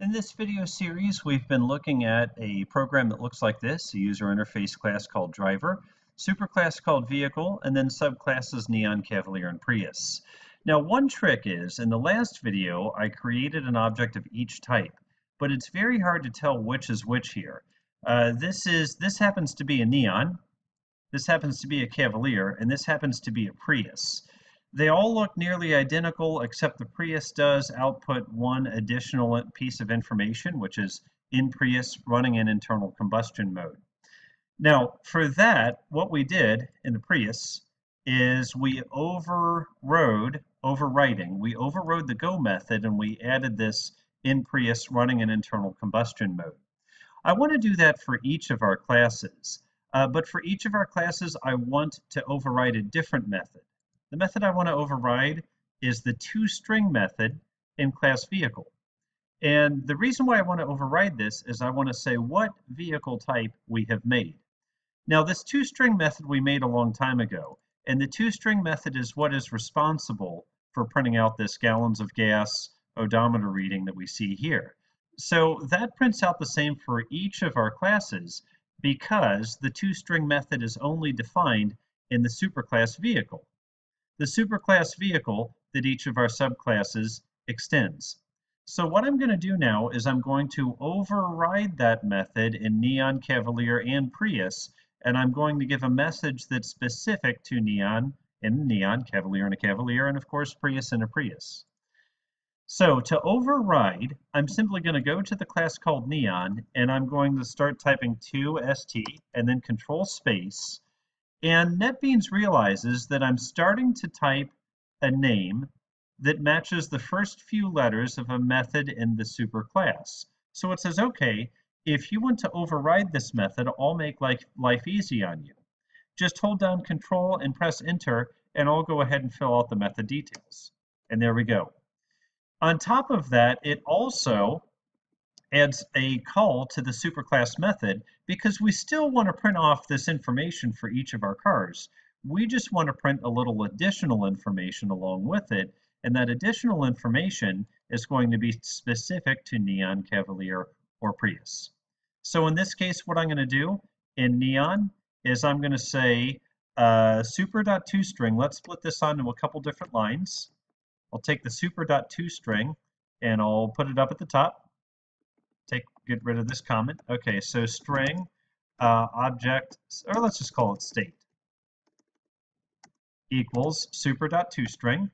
In this video series, we've been looking at a program that looks like this, a user interface class called driver, superclass called vehicle, and then subclasses Neon, Cavalier, and Prius. Now, one trick is, in the last video, I created an object of each type, but it's very hard to tell which is which here. Uh, this is this happens to be a Neon, this happens to be a Cavalier, and this happens to be a Prius. They all look nearly identical, except the Prius does output one additional piece of information, which is in Prius running in internal combustion mode. Now, for that, what we did in the Prius is we overrode, overwriting, we overrode the go method and we added this in Prius running in internal combustion mode. I want to do that for each of our classes, uh, but for each of our classes, I want to override a different method. The method I want to override is the toString method in class vehicle. And the reason why I want to override this is I want to say what vehicle type we have made. Now this toString method we made a long time ago, and the toString method is what is responsible for printing out this gallons of gas odometer reading that we see here. So that prints out the same for each of our classes because the toString method is only defined in the superclass vehicle the superclass vehicle that each of our subclasses extends. So what I'm going to do now is I'm going to override that method in Neon, Cavalier, and Prius, and I'm going to give a message that's specific to Neon in Neon, Cavalier, and a Cavalier, and of course Prius and a Prius. So to override, I'm simply going to go to the class called Neon, and I'm going to start typing 2st and then control space, and NetBeans realizes that I'm starting to type a name that matches the first few letters of a method in the superclass. So it says, okay, if you want to override this method, I'll make life, life easy on you. Just hold down control and press enter, and I'll go ahead and fill out the method details. And there we go. On top of that, it also adds a call to the superclass method because we still want to print off this information for each of our cars. We just want to print a little additional information along with it, and that additional information is going to be specific to Neon, Cavalier, or Prius. So in this case, what I'm going to do in Neon is I'm going to say uh, super.toString. Let's split this onto a couple different lines. I'll take the super.toString and I'll put it up at the top get rid of this comment. Okay, so string uh, object, or let's just call it state, equals super.toString,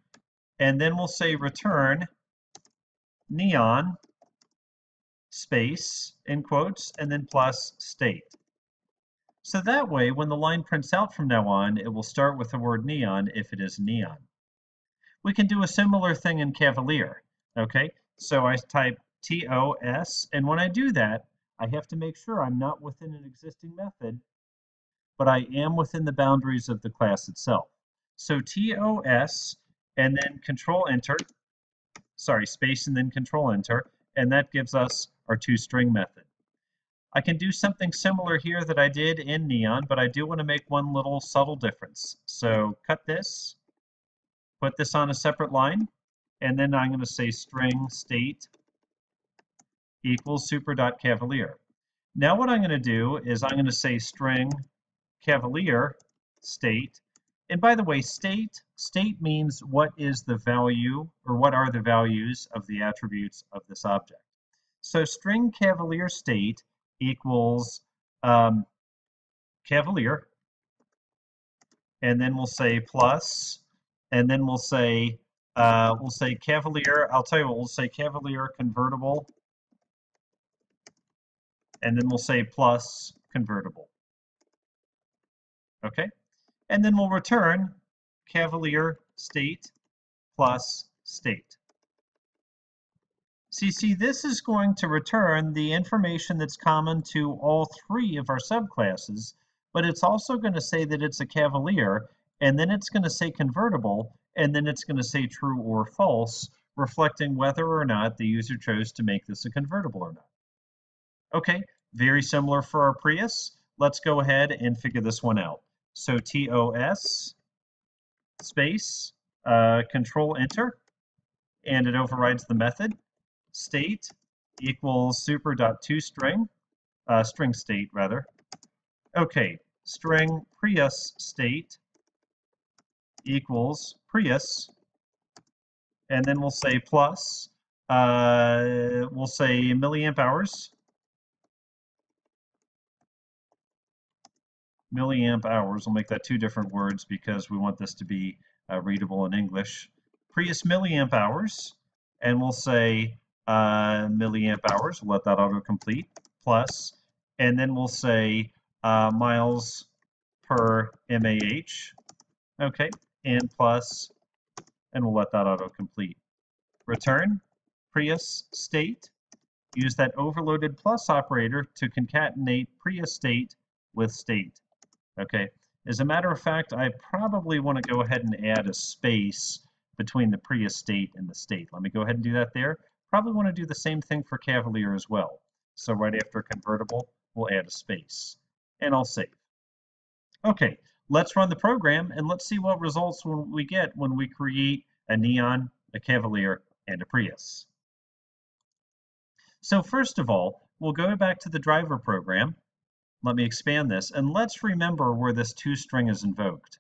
and then we'll say return neon space in quotes and then plus state. So that way, when the line prints out from now on, it will start with the word neon if it is neon. We can do a similar thing in Cavalier. Okay, so I type TOS. And when I do that, I have to make sure I'm not within an existing method, but I am within the boundaries of the class itself. So TOS and then control enter, sorry, space and then control enter, and that gives us our toString method. I can do something similar here that I did in Neon, but I do want to make one little subtle difference. So cut this, put this on a separate line, and then I'm going to say string state equals super.cavalier. Now what I'm going to do is I'm going to say string cavalier state. And by the way, state, state means what is the value or what are the values of the attributes of this object. So string cavalier state equals um, cavalier, and then we'll say plus, and then we'll say uh, we'll say cavalier. I'll tell you what we'll say cavalier convertible and then we'll say plus convertible. Okay, and then we'll return Cavalier state plus state. See, see, this is going to return the information that's common to all three of our subclasses, but it's also going to say that it's a Cavalier, and then it's going to say convertible, and then it's going to say true or false, reflecting whether or not the user chose to make this a convertible or not. Okay, very similar for our Prius. Let's go ahead and figure this one out. So TOS space, uh, control enter, and it overrides the method. State equals super.toString, uh, string String state rather. Okay, string Prius state equals Prius, and then we'll say plus, uh, we'll say milliamp hours, milliamp hours. We'll make that two different words because we want this to be uh, readable in English. Prius milliamp hours, and we'll say uh, milliamp hours. We'll let that autocomplete plus, and then we'll say uh, miles per MAH. Okay, and plus, and we'll let that autocomplete. Return Prius state. Use that overloaded plus operator to concatenate Prius state with state. Okay, as a matter of fact, I probably want to go ahead and add a space between the Prius state and the state. Let me go ahead and do that there. Probably want to do the same thing for Cavalier as well. So right after convertible, we'll add a space. And I'll save. Okay, let's run the program and let's see what results we get when we create a Neon, a Cavalier, and a Prius. So first of all, we'll go back to the driver program let me expand this, and let's remember where this toString is invoked.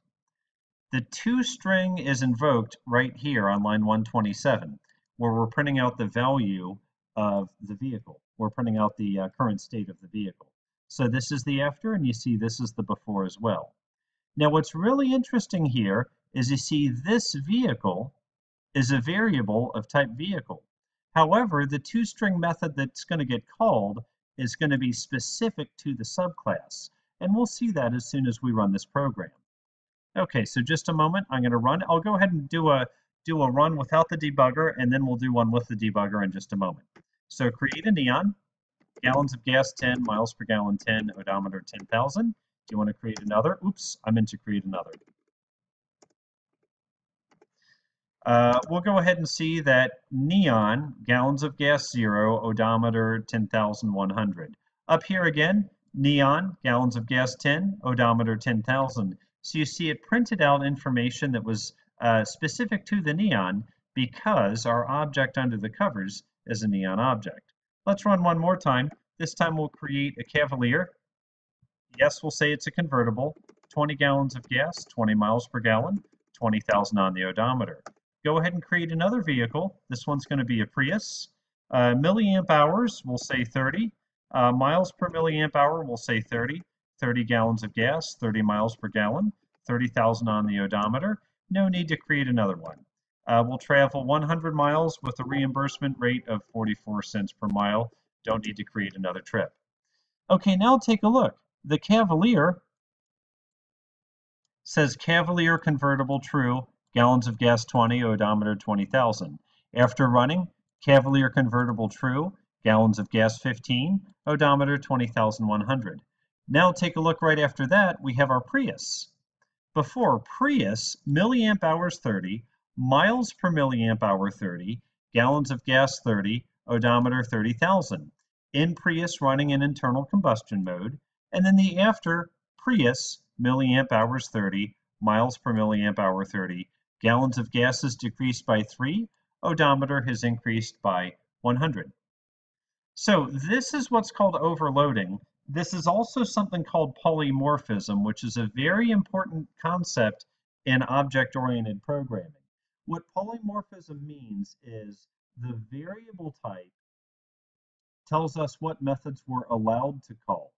The toString is invoked right here on line 127, where we're printing out the value of the vehicle. We're printing out the uh, current state of the vehicle. So this is the after, and you see this is the before as well. Now what's really interesting here is you see this vehicle is a variable of type vehicle. However, the toString method that's going to get called is going to be specific to the subclass. And we'll see that as soon as we run this program. Okay, so just a moment, I'm going to run. I'll go ahead and do a, do a run without the debugger, and then we'll do one with the debugger in just a moment. So create a neon, gallons of gas 10, miles per gallon 10, odometer 10,000. Do you want to create another? Oops, I meant to create another. Uh, we'll go ahead and see that neon, gallons of gas zero, odometer 10,100. Up here again, neon, gallons of gas 10, odometer 10,000. So you see it printed out information that was uh, specific to the neon because our object under the covers is a neon object. Let's run one more time. This time we'll create a Cavalier. Yes, we'll say it's a convertible. 20 gallons of gas, 20 miles per gallon, 20,000 on the odometer go ahead and create another vehicle. This one's going to be a Prius. Uh, milliamp hours, we'll say 30. Uh, miles per milliamp hour, we'll say 30. 30 gallons of gas, 30 miles per gallon, 30,000 on the odometer. No need to create another one. Uh, we'll travel 100 miles with a reimbursement rate of 44 cents per mile. Don't need to create another trip. Okay, now take a look. The Cavalier says Cavalier convertible true gallons of gas 20, odometer 20,000. After running, Cavalier convertible true, gallons of gas 15, odometer 20,100. Now take a look right after that, we have our Prius. Before Prius, milliamp hours 30, miles per milliamp hour 30, gallons of gas 30, odometer 30,000. In Prius running in internal combustion mode, and then the after Prius, milliamp hours 30, miles per milliamp hour 30, Gallons of gas has decreased by 3. Odometer has increased by 100. So this is what's called overloading. This is also something called polymorphism, which is a very important concept in object-oriented programming. What polymorphism means is the variable type tells us what methods we're allowed to call.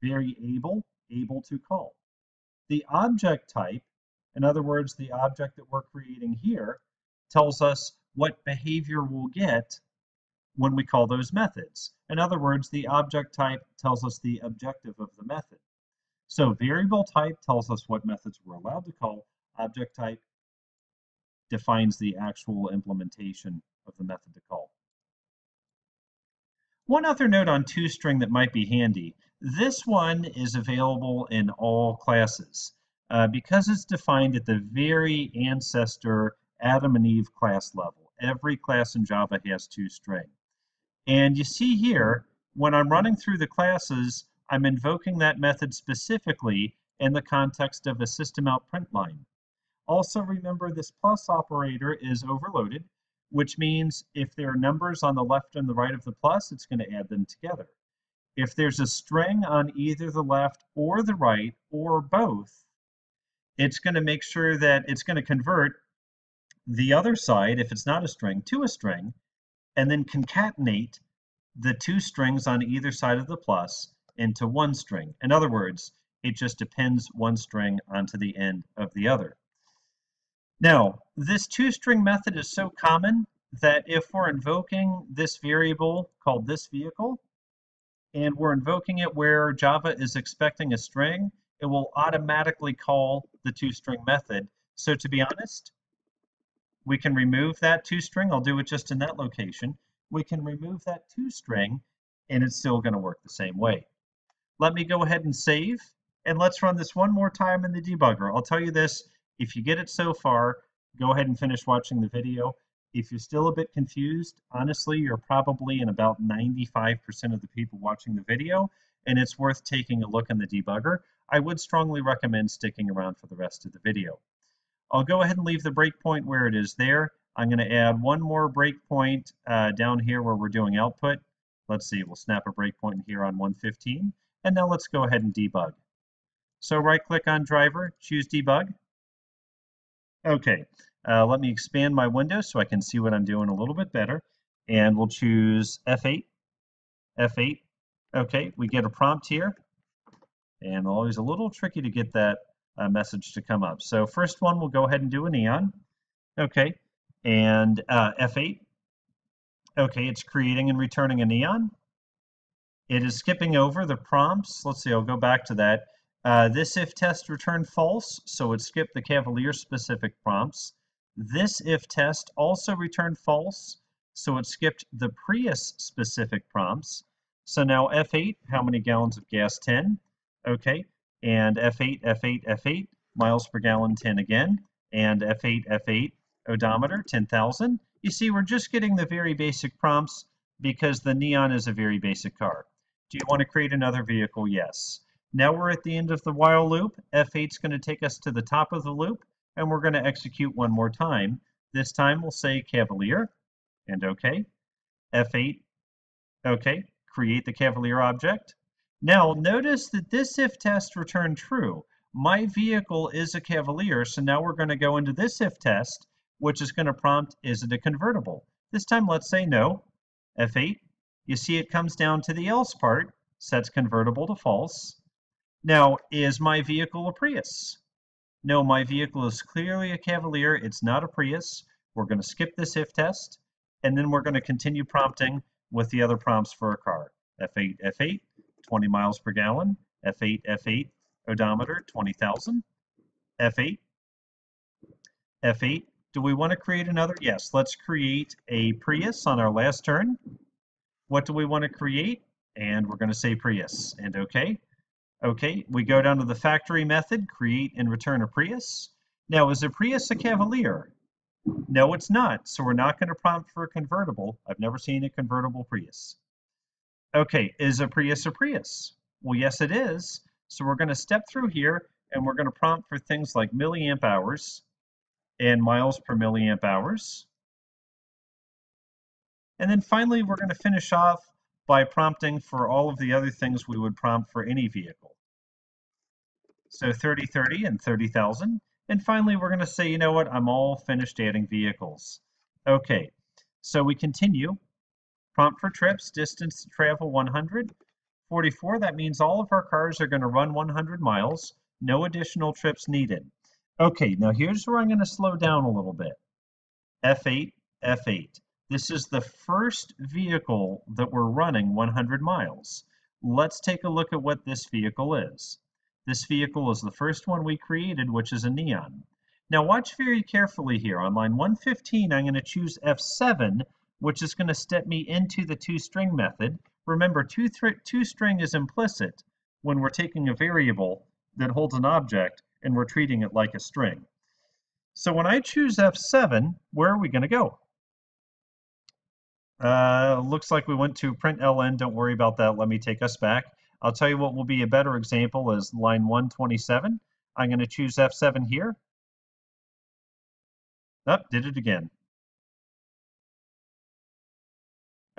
Very able, able to call. The object type in other words, the object that we're creating here tells us what behavior we'll get when we call those methods. In other words, the object type tells us the objective of the method. So variable type tells us what methods we're allowed to call. Object type defines the actual implementation of the method to call. One other note on toString that might be handy. This one is available in all classes uh, because it's defined at the very ancestor Adam and Eve class level. Every class in Java has two toString. And you see here, when I'm running through the classes, I'm invoking that method specifically in the context of a system out print line. Also remember this plus operator is overloaded. which means if there are numbers on the left and the right of the plus, it's going to add them together. If there's a string on either the left or the right or both, it's going to make sure that it's going to convert the other side, if it's not a string, to a string, and then concatenate the two strings on either side of the plus into one string. In other words, it just depends one string onto the end of the other. Now, this toString method is so common that if we're invoking this variable called this vehicle, and we're invoking it where Java is expecting a string, it will automatically call the toString method. So to be honest, we can remove that toString. I'll do it just in that location. We can remove that toString, and it's still going to work the same way. Let me go ahead and save, and let's run this one more time in the debugger. I'll tell you this, if you get it so far, go ahead and finish watching the video. If you're still a bit confused, honestly, you're probably in about 95% of the people watching the video, and it's worth taking a look in the debugger. I would strongly recommend sticking around for the rest of the video. I'll go ahead and leave the breakpoint where it is there. I'm going to add one more breakpoint uh, down here where we're doing output. Let's see, we'll snap a breakpoint here on 115. And now let's go ahead and debug. So right click on driver, choose debug. Okay, uh, let me expand my window so I can see what I'm doing a little bit better. And we'll choose F8, F8. Okay, we get a prompt here. And always a little tricky to get that uh, message to come up. So first one, we'll go ahead and do a neon. Okay, and uh, F8. Okay, it's creating and returning a neon. It is skipping over the prompts. Let's see, I'll go back to that. Uh, this if test returned false, so it skipped the Cavalier specific prompts. This if test also returned false, so it skipped the Prius specific prompts. So now F8, how many gallons of gas? 10. Okay, and F8, F8, F8, miles per gallon 10 again, and F8, F8, odometer 10,000. You see, we're just getting the very basic prompts because the Neon is a very basic car. Do you want to create another vehicle? Yes. Now we're at the end of the while loop. F8 is going to take us to the top of the loop, and we're going to execute one more time. This time we'll say Cavalier, and OK. F8, OK, create the Cavalier object. Now notice that this if test returned true. My vehicle is a Cavalier, so now we're going to go into this if test, which is going to prompt, is it a convertible? This time let's say no. F8, you see it comes down to the else part, sets convertible to false. Now, is my vehicle a Prius? No, my vehicle is clearly a Cavalier. It's not a Prius. We're going to skip this if test, and then we're going to continue prompting with the other prompts for a car. F8, F8, 20 miles per gallon. F8, F8, odometer, 20,000. F8, F8. Do we want to create another? Yes, let's create a Prius on our last turn. What do we want to create? And we're going to say Prius, and OK. Okay, we go down to the factory method, create and return a Prius. Now, is a Prius a Cavalier? No, it's not. So we're not going to prompt for a convertible. I've never seen a convertible Prius. Okay, is a Prius a Prius? Well, yes, it is. So we're going to step through here and we're going to prompt for things like milliamp hours and miles per milliamp hours. And then finally, we're going to finish off by prompting for all of the other things we would prompt for any vehicle. So 3030 and 30,000. And finally, we're going to say, you know what, I'm all finished adding vehicles. Okay, so we continue. Prompt for trips, distance to travel 100. 44, that means all of our cars are going to run 100 miles. No additional trips needed. Okay, now here's where I'm going to slow down a little bit. F8, F8. This is the first vehicle that we're running 100 miles. Let's take a look at what this vehicle is. This vehicle is the first one we created, which is a neon. Now watch very carefully here. On line 115, I'm going to choose F7, which is going to step me into the toString method. Remember, toString is implicit when we're taking a variable that holds an object and we're treating it like a string. So when I choose F7, where are we going to go? Uh, looks like we went to print ln. Don't worry about that. Let me take us back. I'll tell you what will be a better example is line 127. I'm going to choose F7 here. Up, oh, did it again.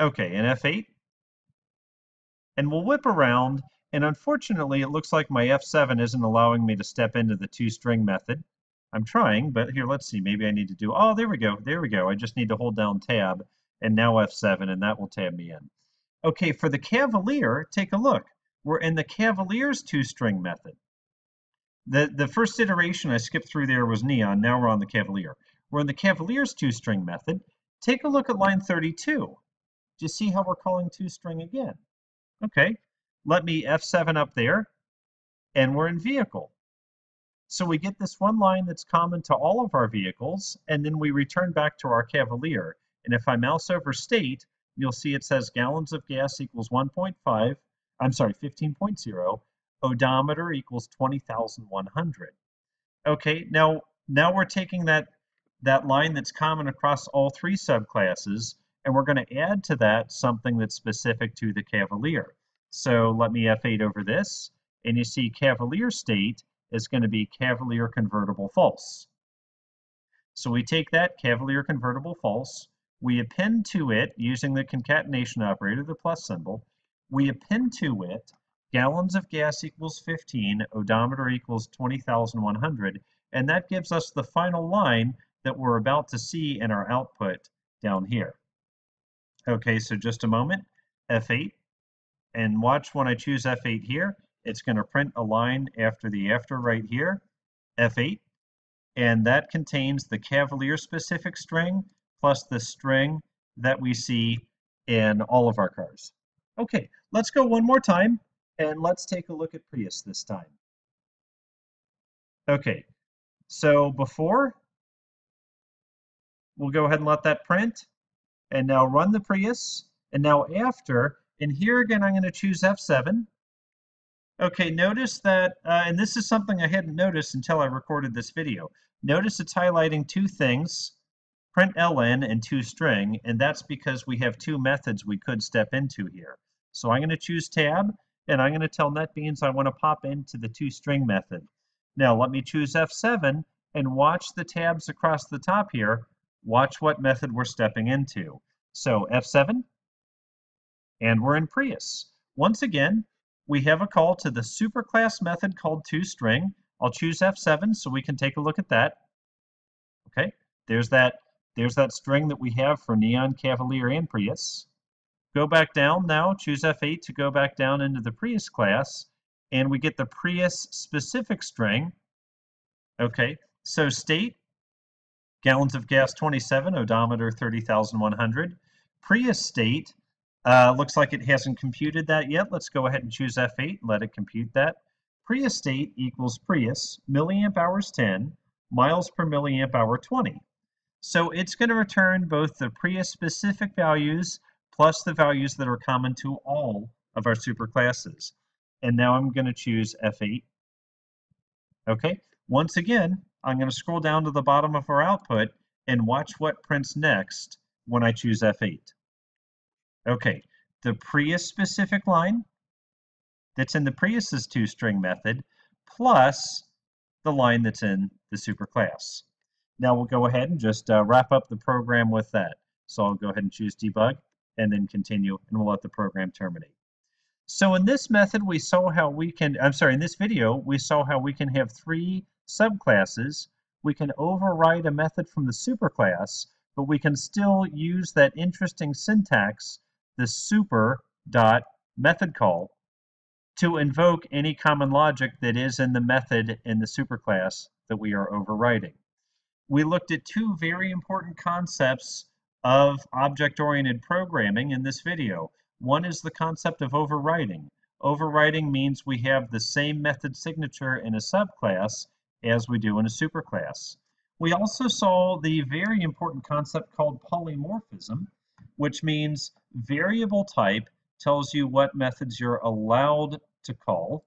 Okay, and F8. And we'll whip around, and unfortunately, it looks like my F7 isn't allowing me to step into the toString method. I'm trying, but here, let's see, maybe I need to do, oh, there we go, there we go. I just need to hold down tab, and now F7, and that will tab me in. Okay, for the Cavalier, take a look. We're in the Cavalier's toString method. The, the first iteration I skipped through there was Neon, now we're on the Cavalier. We're in the Cavalier's toString method. Take a look at line 32. Do you see how we're calling toString again? Okay, let me F7 up there, and we're in vehicle. So we get this one line that's common to all of our vehicles, and then we return back to our Cavalier. And if I mouse over state, you'll see it says gallons of gas equals 1.5, I'm sorry, 15.0, odometer equals 20,100. Okay, now, now we're taking that, that line that's common across all three subclasses, and we're going to add to that something that's specific to the Cavalier. So let me F8 over this, and you see Cavalier state is going to be Cavalier convertible false. So we take that Cavalier convertible false, we append to it, using the concatenation operator, the plus symbol, we append to it gallons of gas equals 15, odometer equals 20,100, and that gives us the final line that we're about to see in our output down here. Okay, so just a moment, F8, and watch when I choose F8 here, it's going to print a line after the after right here, F8, and that contains the Cavalier specific string plus the string that we see in all of our cars. Okay, let's go one more time and let's take a look at Prius this time. Okay, so before, we'll go ahead and let that print and now run the Prius and now after, and here again I'm going to choose F7 Okay, notice that, uh, and this is something I hadn't noticed until I recorded this video. Notice it's highlighting two things, print ln and toString, and that's because we have two methods we could step into here. So I'm going to choose tab, and I'm going to tell NetBeans I want to pop into the toString method. Now let me choose F7 and watch the tabs across the top here. Watch what method we're stepping into. So F7, and we're in Prius. Once again, we have a call to the superclass method called toString. I'll choose F7 so we can take a look at that. Okay, there's that, there's that string that we have for Neon, Cavalier, and Prius. Go back down now, choose F8 to go back down into the Prius class, and we get the Prius specific string. Okay, so state, gallons of gas 27, odometer 30,100. Prius state, uh, looks like it hasn't computed that yet. Let's go ahead and choose F8 and let it compute that. Prius state equals Prius, milliamp hours 10, miles per milliamp hour 20. So it's going to return both the Prius specific values plus the values that are common to all of our superclasses. And now I'm going to choose F8. Okay, once again, I'm going to scroll down to the bottom of our output and watch what prints next when I choose F8. Okay, the Prius specific line that's in the Prius's toString method plus the line that's in the superclass. Now we'll go ahead and just uh, wrap up the program with that. So I'll go ahead and choose debug and then continue and we'll let the program terminate. So in this method we saw how we can, I'm sorry, in this video we saw how we can have three subclasses. We can override a method from the superclass, but we can still use that interesting syntax the super dot method call to invoke any common logic that is in the method in the superclass that we are overriding. We looked at two very important concepts of object-oriented programming in this video. One is the concept of overriding. Overriding means we have the same method signature in a subclass as we do in a superclass. We also saw the very important concept called polymorphism, which means variable type tells you what methods you're allowed to call.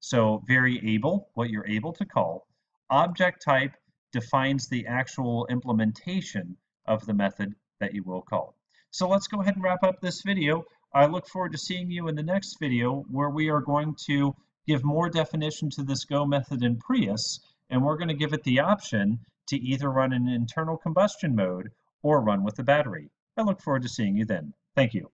So variable, what you're able to call. Object type defines the actual implementation of the method that you will call. So let's go ahead and wrap up this video. I look forward to seeing you in the next video where we are going to give more definition to this Go method in Prius, and we're going to give it the option to either run in internal combustion mode or run with the battery. I look forward to seeing you then. Thank you.